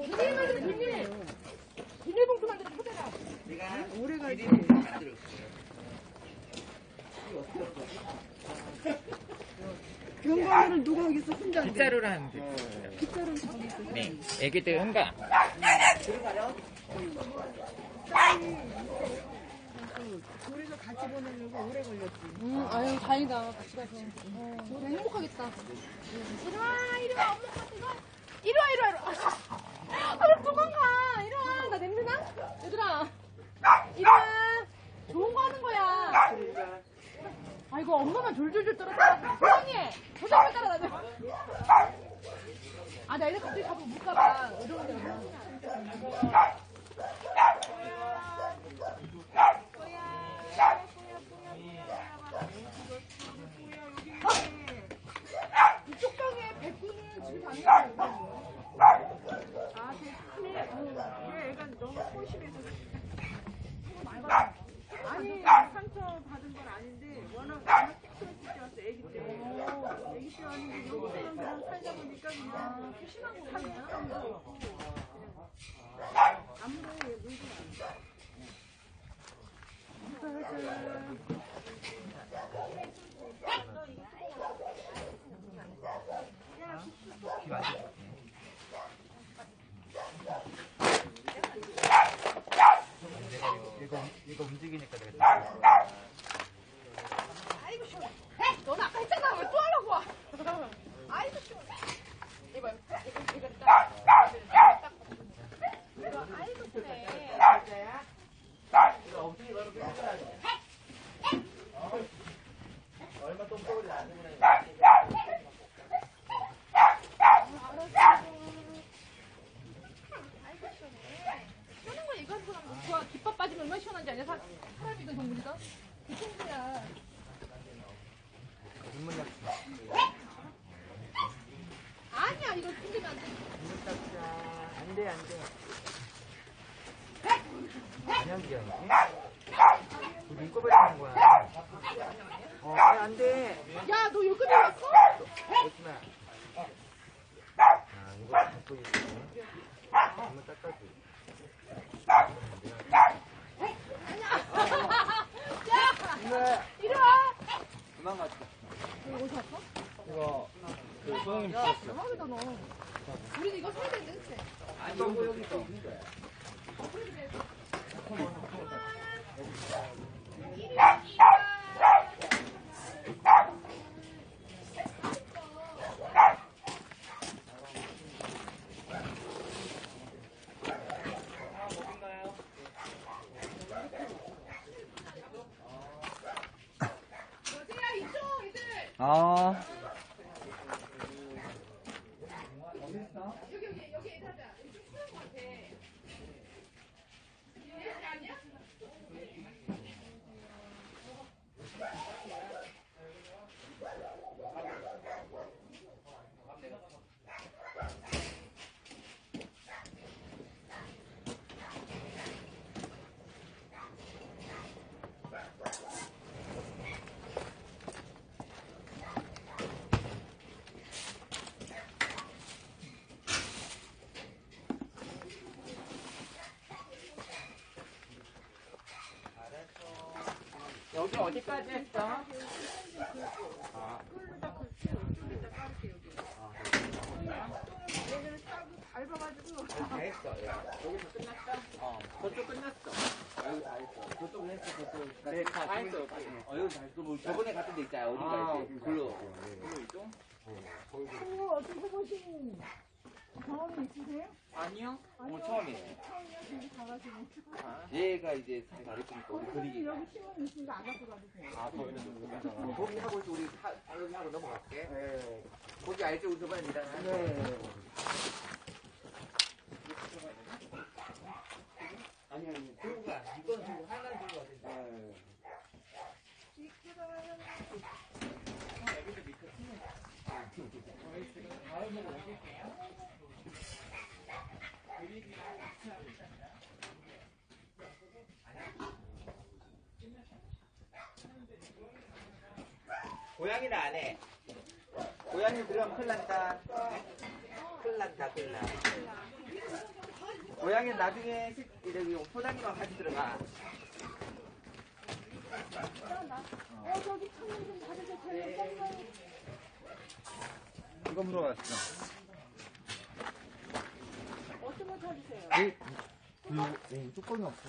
비닐 만들어 비닐 비닐봉투 만들어 포대라 내가 오래가 비닐봉투 만들었어요. 그런 거는 누가 하겠어 혼자 안 돼. 빗자루를 하는데. 네. 애기 때 응가. 들어가요. 둘이서 같이 보내려고 오래 걸렸지. 음 아유 다행이다 같이 가서 어, 너무 행복하겠다 이리와 이리와 엄마 같은 거 이리와 이리와 이리와 아, 아 도망가. 이리와 나 냄새나? 얘들아. 이리와. 좋은 거 하는 거야. 아이고 엄마만 졸졸졸 떨어따라 조용히 해 조용히 따라 다녀. 아 나 얘네 갑자기 잡으면 못 가봐. 어려운 데가 이쪽 방에 백구는 지금 당연히 아, 그래. 그래, 애가 너무 소심해서. 아니, 상처 받은 건 아닌데, 워낙, 워낙 틱스러질 때 왔어, 애기 때. 애기 때 왔는데, 여기서는 그냥 살다 보니까 그냥 소심한 거 같아요. 아무도 물지 않아. 이거, 움직이니까 내가. 아이고 시원해. 넌 아까 했잖아. 왜 또 하려고 와? 아이고 시원해. 이거 이거 이거 딱. 이거 아이고 시원해. 하는 거 이거 하는 사람 좋아. 깃밥 빠지면 얼마나 시원한지 아냐? 사- 사람이든 동물이든. 그 정도야. 눈물 약수. 아니야 이거 힘들면 안 돼. 안 돼, 안 돼. 그냥 기억이지? 우리 눈곱을 하는 거야. 어, 안 돼. 야너 여기에 왔어? 오지 마. 아, 이거 잡고 있어. 한번 닦아줘. 야 이리 와. 그만 갔다. 이거 어디서 왔어? 이거, 그, 소영님 주셨어. 대박이다 너. 우리도 이거 사야 되는데 그치? 아니, 여기, 여기 이들. 아. 여기 여기 여기 애들 하자. 이쪽 수영한 것 같아. 얘 아니야? 여기 어디까지 했어? 밟아가지고. 다 했어. 여기서 끝났어? 어. 저쪽 끝났어. 여기 다 했어. 저쪽 했어. 저쪽. 네, 다, 다 했어. 어, 여기 다 했어. 뭐 저번에 갔던 데 있잖아. 어디가 아, 있지? 글로. 그리고 이쪽? 또 어떻게 해보신 경험이 있으세요? 아니요. 어, 오늘 처음이에요. 근데 잘하시네. 아, 얘가 이제 잘 가르치니까 어, 우리 거기 그리기. 여기 신문 있으니까 안 갖고 가도 돼요. 아, 거기는 좀 괜찮아. 네. 거기 하고 있어 우리 하, 여기 하고 넘어갈게. 네. 거기 알지 우두반이랑 네. 아니, 아니. 들고 가. 이건 들고 하나 들고 가야 돼. 네. 아, 여기도 네. 아, 밑에. 다음으로 옮길게. 고양이는 안 해. 고양이 들어가면 큰일 난다. 큰일 난다, 큰일 나. 고양이는 나중에 식- 이렇게 포장이랑 같이 들어가. 어, 저기 창문 좀 닫으세요. 이거 물어봤어. 거 찾으세요? 그, 뚜껑이 없어.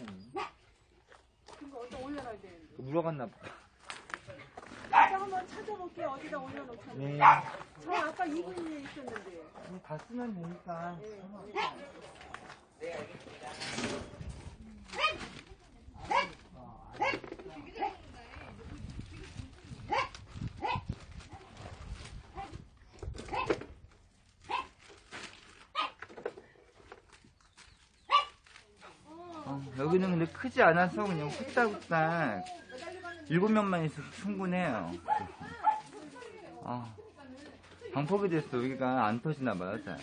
그거 어디다 올려놔야 되는데. 물어갔나 보다. 아까 한번 찾아볼게 요. 어디다 올려놓자면. 네. 저 아까 이분 위에 있었는데. 다 쓰면 되니까. 네, 알겠습니다. 어, 여기는 근데 크지 않아서 그냥 후딱후딱 일곱 명만 있어도 충분해요. 아, 방폭이 됐어. 여기가 안 터지나 봐요, 잘.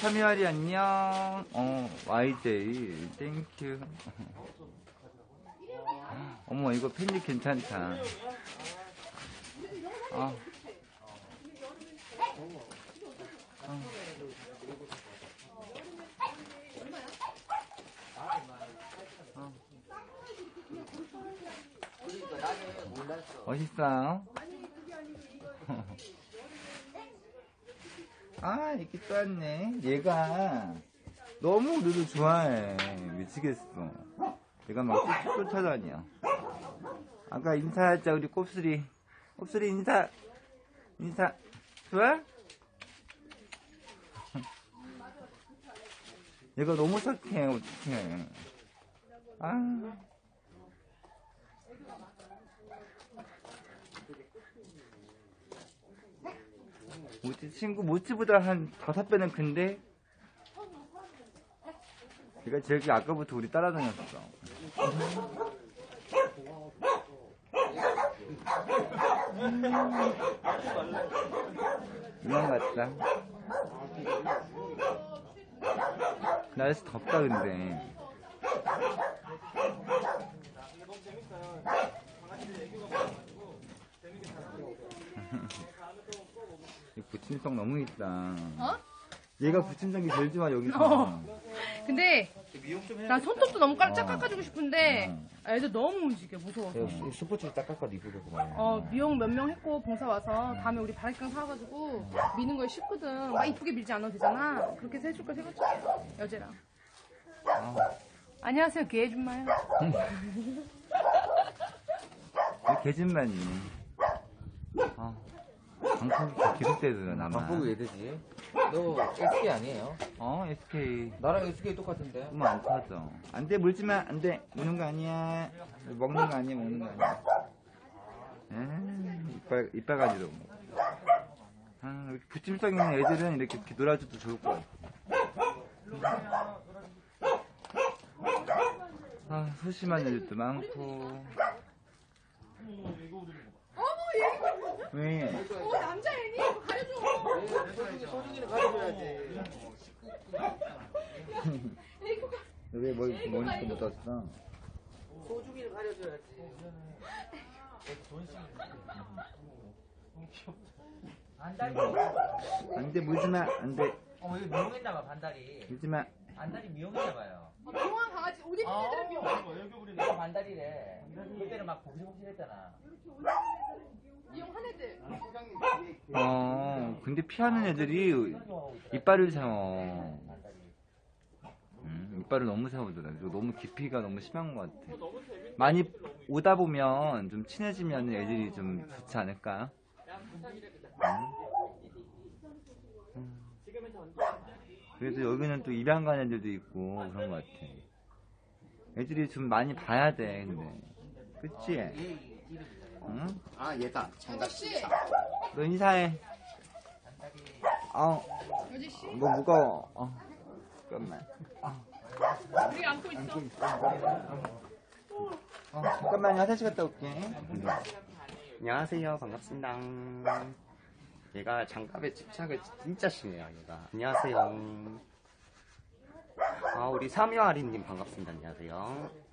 참여하리 안녕. 어, YJ, thank you. 어머, 이거 팬이 괜찮다. 아. 멋있어요? 아, 이렇게 또 왔네. 얘가 너무 우리를 좋아해. 미치겠어. 얘가 막 쫓- 쫓아다녀. 아까 인사하자, 우리 곱슬이. 곱슬이 인사. 인사. 좋아? 얘가 너무 착해, 어떡해. 아. 모찌 친구 모찌보다 한 다섯 배는 큰데? 얘가 제일 아까부터 우리 따라다녔어. 이만 같다. 날씨 덥다 근데 부침성 너무 있다 어? 얘가 부침성이 제일 좋아 여기서 근데 나 손톱도 너무 깔짝 깎아주고 싶은데 음. 애들 너무 움직여 무서워서. 스포츠를 딱 깎아 입으려고 말이야 어 미용 몇 명 했고 봉사 와서 다음에 우리 바리깡 사와가지고 미는 거에 쉽거든. 막 이쁘게 밀지 않아도 되잖아. 그렇게 해서 해줄 거 해가지고 여제랑. 아. 안녕하세요. 왜 개진만이 아, 계속되더라 나만. 방법이 왜 되지? 너 SK 아니에요? 어 SK 나랑 SK 똑같은데? 그러면 안 타죠. 안 돼 물지 마 안 돼. 우는 거 아니야. 먹는 거 아니야 먹는 거 아니야. 에이, 이빨 이빨 가지로 아, 이렇게 부침성 있는 애들은 이렇게, 이렇게 놀아줘도 좋을 것 같아. 아 소심한 애들도 많고 왜? 어 남자 애니 이거 가려줘. 소중이는 가져줘야지. 왜 뭐, 모니터 못 왔어? 소중이는 가져줘야지. 반다리. 안돼 물지 마 안 돼 어, 이거 미용했나봐, 반다리. 물지 마 반다리 미용했나봐요. 미용한 강아지 옷 입는 애들은 미용. 이거 반다리래. 그때는 막 복실복실했잖아. 미용한 애들. 어 근데 피하는 애들이 이빨을 세워 음, 이빨을 너무 세우더라 그리고 너무 깊이가 너무 심한 것 같아 많이 오다 보면 좀 친해지면 애들이 좀 좋지 않을까 음. 음. 그래도 여기는 또 입양 간 애들도 있고 그런 것 같아 애들이 좀 많이 봐야 돼 근데 그치? 응? 아, 얘다. 여지씨. 너 인사해. 어, 여지씨. 뭐 무거워. 어, 잠깐만. 어, 우리 안고 있어. 어, 잠깐만요. 화장실 갔다 올게. 안녕하세요. 반갑습니다. 얘가 장갑에 집착을 진짜 심해요, 얘가. 안녕하세요. 아, 우리 삼유아리님 반갑습니다. 안녕하세요.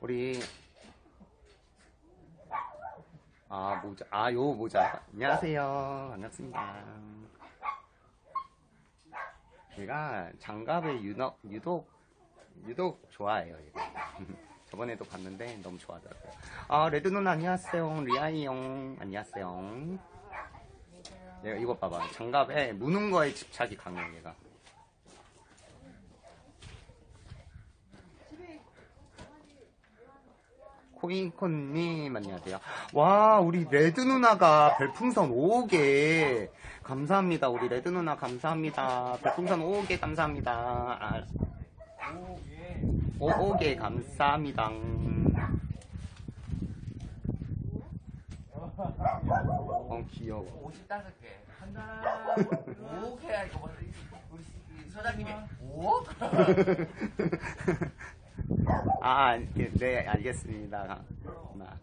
우리 아 모자. 아 요 모자. 안녕하세요. 반갑습니다. 제가 장갑을 유독 유독 유독 좋아해요. 저번에도 봤는데 너무 좋아하더라고요. 아 레드 누나 안녕하세요. 리아이 형 안녕하세요. 얘가 이거 봐봐. 장갑에 무는 거에 집착이 강해요 얘가 코인콘님 안녕하세요. 와 우리 레드 누나가 별풍선 5개 감사합니다. 우리 레드 누나 감사합니다. 별풍선 5개 감사합니다. 아, 5, 5개 감사합니다. 어 귀여워. 55개. 한다. 5개야, 이거 뭐, 우리 소장님이 5? 아, 예, 네, 알겠습니다. 나.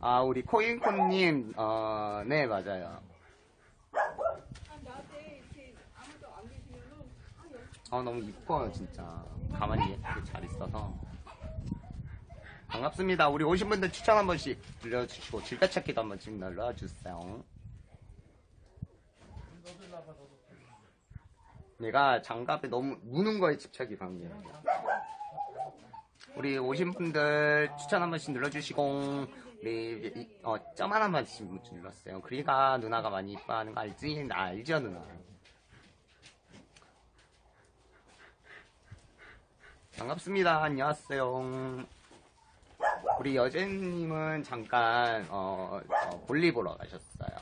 아, 우리 코인콘님, 어, 네, 맞아요. 어, 너무 이뻐요, 진짜. 가만히 이렇게 잘 있어서. 반갑습니다. 우리 오신 분들 추천 한 번씩 눌러주시고, 질가찾기도 한 번씩 눌러주세요. 내가 장갑에 너무 무는 거에 집착이 강해요. 우리 오신 분들 추천 한 번씩 눌러주시고, 우리, 이- 어, 점 하나 번씩 눌렀어요. 그러니까 누나가 많이 이뻐하는 거 알지? 나 알죠, 누나? 반갑습니다. 안녕하세요. 우리 여제님은 잠깐 어, 어, 볼일 보러 가셨어요.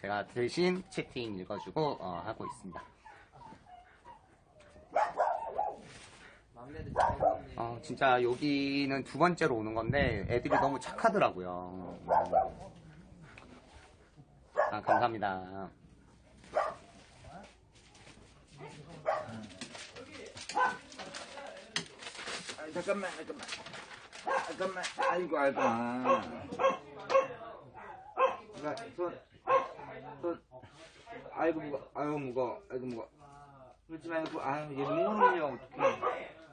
제가 대신 채팅 읽어주고 어, 하고 있습니다. 어, 진짜 여기는 두 번째로 오는 건데 애들이 너무 착하더라고요. 음. 아, 감사합니다. 아, 잠깐만, 잠깐만. 잠깐만. 아이고, 아이고. 아. 나, 손, 손. 아이고, 무거 아이고, 무거 아이고, 무거 그렇지 말고, 아유, 얘 흘려, 어떡해.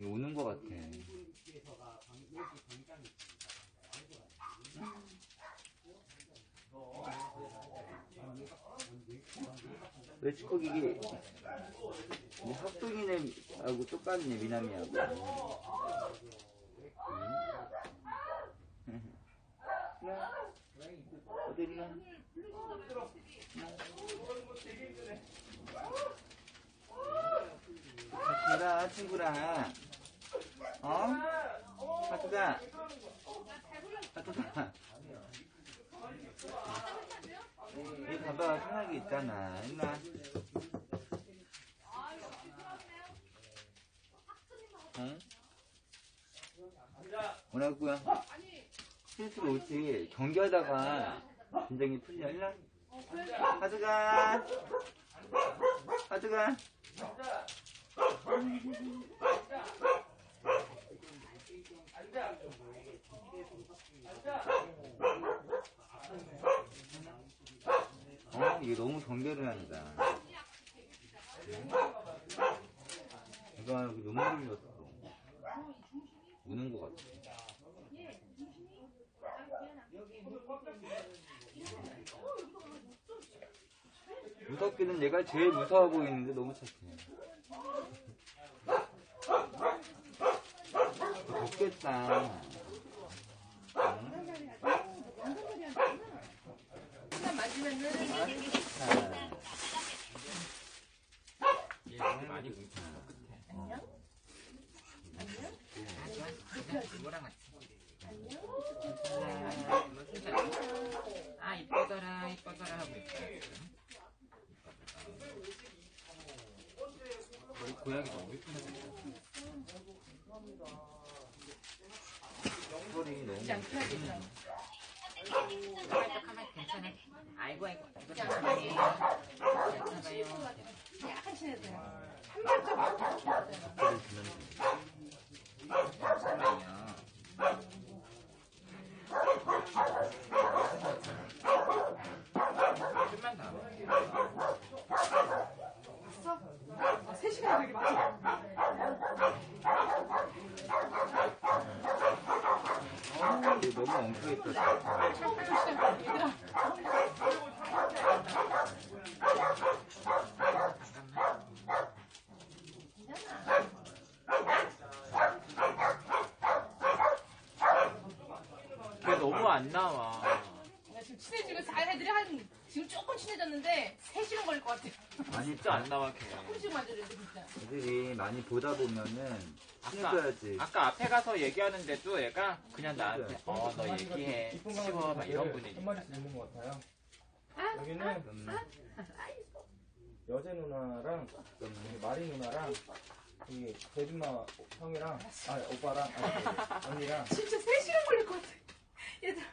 얘 우는 것 같아. 왜 치콕 이게 뭐 합동이네 하고 똑같네 미남이하고 어디 있나? 친구라 친구라 어? 하트가 하트가 이 봐봐 편하게 있잖아 일나 응? 뭐라고요? 스트레스가 올지 경기하다가 긴장이 풀려 일나 하트가 하트가 어, 이게 너무 경계를 한다. 이거 너무 흘렸어. 우는 것 같아. 무섭기는 내가 제일 무서워 보이는데 너무 착해. 덥겠다. 한 번 만지면은 아 이뻐더라 이뻐더라 하고 있어. 우리 고양이 너무 이쁘네. 죽지 않게 해야겠다. 괜찮아. 아이고, 아이고. 않게. 괜찮아요. 약간 친해져요. 한발 짝 붙어야 잠깐만요. 좀만 더. 아, 3시간 되게 많아. 이거 너무 엉켜있다. 얘들아. 안 나와. 나 지금 친해지고 잘 애들이 한 지금 조금 친해졌는데 3시간 걸릴 것 같아. 아니, 진짜 안 나와, 걔. 조금씩 만들어야 돼 진짜. 애들이 많이 보다 보면은 아까, 친해져야지. 아까 앞에 가서 얘기하는데도 얘가 그냥 나한테, 어, 너 얘기해. 쉬워. 막 이런 분위기. 한 마리씩 있는 것 같아요. 아, 여기는 음, 여제 누나랑 이 마리 누나랑 이 대준마 형이랑 아 오빠랑 아니, 언니랑 진짜 3시간 걸릴 것 같아. 얘들아.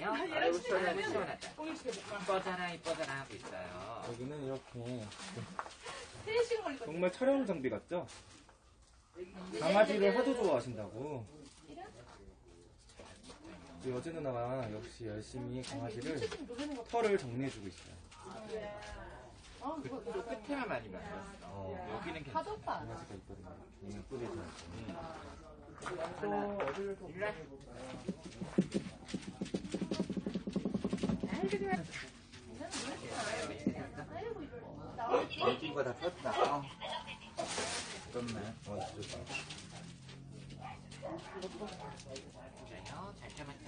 좋아요. 얘랑 아이고, 친해지면 시원하다, 시원하다. 오늘 집에 못 가. 이뻐져라, 이뻐져라 하고 있어요. 여기는 이렇게 3시간 걸릴 것 같아. 정말 촬영 장비 같죠? 강아지를 하도 좋아하신다고. 우리 여제 누나가 역시 열심히 강아지를 노래는. 털을 정리해주고 있어요. 아, 그거 또 끝에만 많이 만들었어. 어, 여기는 괜찮아. 가져봐. 강아지가 있거든요. 얘는 뿌리 잘. 또 어디를 또 아이고, 내준 거다 폈다. 어. 어. 잘 참았죠.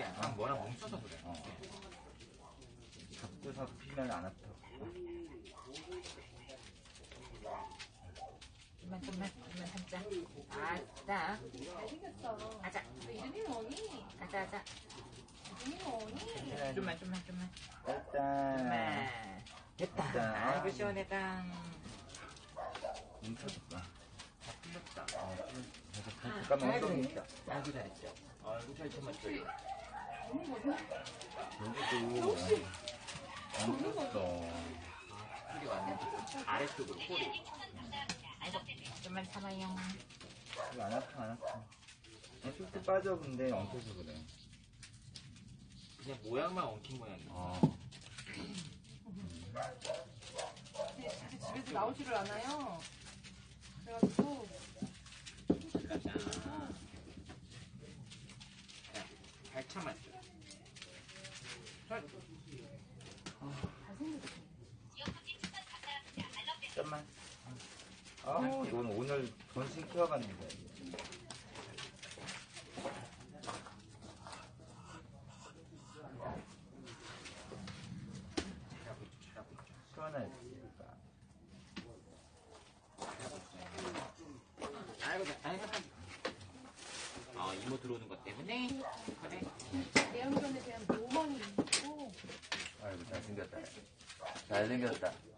야, 아, 뭐랑 뭉쳐서 그래. 어. 잡고서 피면 안 아파. 좀만, 좀만, 좀만 참자. 아싸. 잘생겼어. 너 이름이 뭐니? 가자, 가자. 이름이 뭐니? 좀만, 좀만, 좀만. 일단, 좀만. 됐다. 자. 아이고, 시원하다. 뭉쳐졌다. 다 풀렸다. 어, 잠깐만 엉덩이 있다. 아이고, 잘했죠. 아이고, 잘 참았죠. 여기도 엉켰어. 소리 왔네. 아래쪽으로, 꼬리. 아이고, 좀만 참아요. 이거 안 아파, 안 아파. 어, 쑥쑥 빠져, 근데 엉켜서 그래. 그냥 모양만 엉킨 모양이야. 어. 근데 사실 집에서 나오지를 않아요. 그래가지고 잘 참았죠. 잠깐만. 아우, 이건 오늘 전신. 아이고, 아이고. 어, 이모 들어오는 것 때문에. 그래. 내연견에 대한 로망이 있고 아이고, 잘생겼다. 잘생겼다.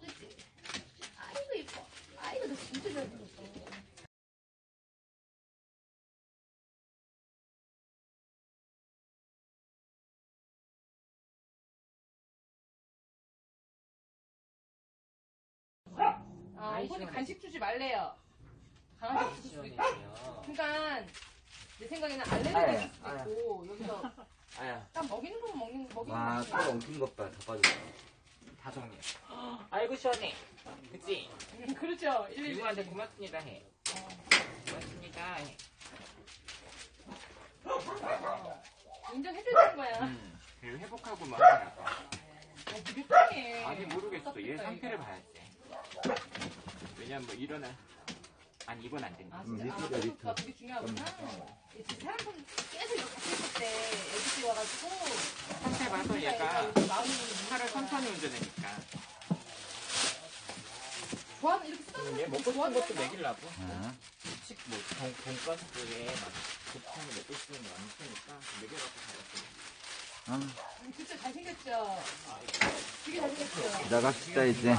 말래요. 강아지 주실 수 있고. 시원해요. 그러니까 내 생각에는 알레르기 아야, 있을 수도 아야. 있고 여기서 아야, 딱 먹이는 거면 먹는 먹이는 와, 거지. 또 엉킨 것 봐. 다 빠졌어. 다 정리해. 아이고, 시원해. 그치? 음, 그렇죠. 일일이. 이모한테 고맙습니다 해. 고맙습니다 해. 인정해 주는 거야. 음, 그리고 회복하고 막 하더라고. 어, 되게 편해. 아니, 모르겠어. 얘 상태를. 봐야지. 왜냐면 뭐 일어나. 아니, 이건 안 된다. 아, 음, 진짜. 리트다, 아, 리트. 그것도 되게 중요하구나. 얘 지금 사람 손 계속 이렇게 있을 때 애기들이 와가지고 상태 봐서 얘가 차를 천천히 운전하니까. 좋아하는 이렇게 쓰다듬는 얘 먹고 싶은 것도? 먹이려고. 응? 식, 뭐, 돈, 돈가스에 막, 곱창을 먹고 싶은 거 많으니까, 먹여갖고 잘했어. 응. 음, 진짜 잘생겼죠? 되게 잘생겼죠? 나갑시다, 이제.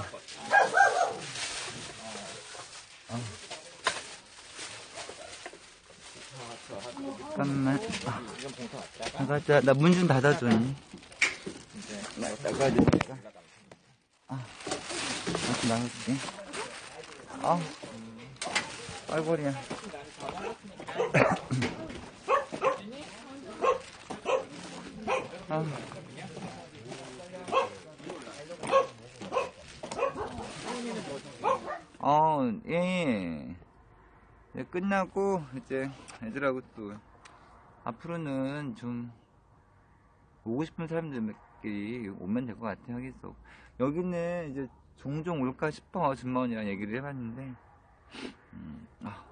잠깐만. 아, 나가자. 나 문 좀 닫아줘. 니 나, 나가야 되니까. 아, 나좀 나갈게. 아, 빨벌이야. 아. 어, 예. 예, 끝나고 이제 애들하고 또 앞으로는 좀 오고 싶은 사람들끼리 오면 될 것 같아요. 여기서 여기는 이제 종종 올까 싶어 준마원이랑 얘기를 해봤는데 음, 아,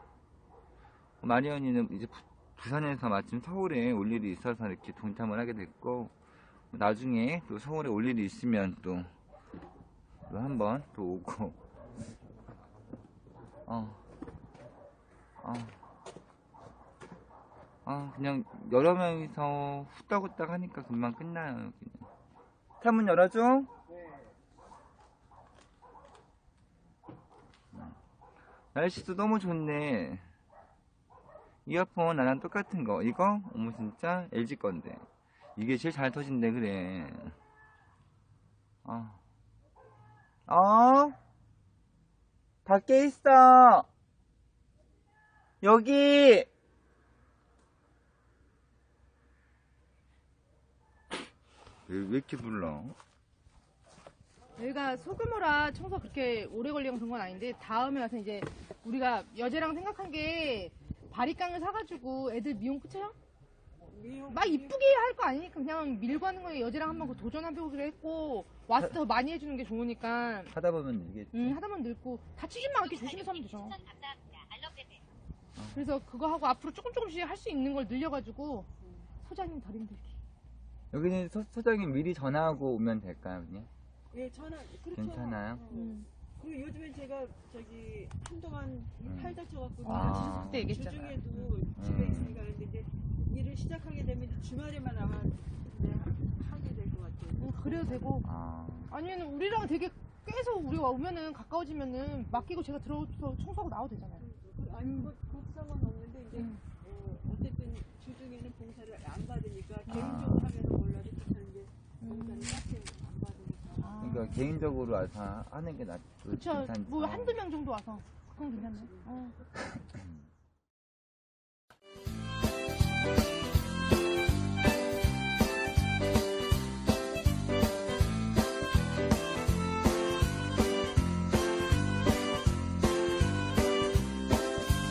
마리언이는 이제 부- 부산에서 마침 서울에 올 일이 있어서 이렇게 동참을 하게 됐고 나중에 또 서울에 올 일이 있으면 또, 또 한번 또 오고 어. 아, 아, 그냥 여러 명이서 후딱후딱 하니까 금방 끝나요, 여기는. 차문 열어줘? 음. 날씨도 너무 좋네. 이어폰 나랑 똑같은 거. 이거? 어머, 진짜? LG 건데. 이게 제일 잘 터진대, 그래. 아. 어? 밖에 있어! 여기! 왜, 왜 이렇게 불러? 여기가 소규모라 청소 그렇게 오래 걸리는 그런 건 아닌데 다음에 와서 이제 우리가 여제랑 생각한 게 바리깡을 사가지고 애들 미용 그쳐요? 막 이쁘게 할 거 아니니까 그냥 밀고 하는 거에 여제랑 한번 그 도전 해보기로 했고 와서 더 많이 해주는 게 좋으니까 하다 보면 이게 음, 하다 보면 늙고 다치지 마 이렇게 조심해서 하면 되죠 그래서 그거 하고 앞으로 조금 조금씩 할 수 있는 걸 늘려가지고 소장님 덜 힘들게 여기는 소, 소장님 미리 전화하고 오면 될까요, 그냥? 예, 저는 그렇죠. 괜찮아요? 음. 그리고 요즘에 제가 저기 한동안 음. 팔 다쳐갖고 아. 그때 얘기했잖아. 주중에도 집에 음. 있으니까 근데 이제 일을 시작하게 되면 이제 주말에만 아마 이제. 음, 그래도 되고 아. 아니면 우리랑 되게 계속 우리가 오면은 가까워지면은 맡기고 제가 들어서 청소하고 나와도 되잖아요. 그, 아니 뭐 걱정은 없는데 이제 음. 어, 어쨌든 주중에는 봉사를 안 받으니까 아. 개인적으로 하면은 몰라도 괜찮은 게 봉사를 딱히 안 받으니까 아. 그러니까 개인적으로 와서 하는 게 낫. 그 그쵸. 괜찮지. 뭐 어. 한두 명 정도 와서 그건 괜찮네. 어. 음.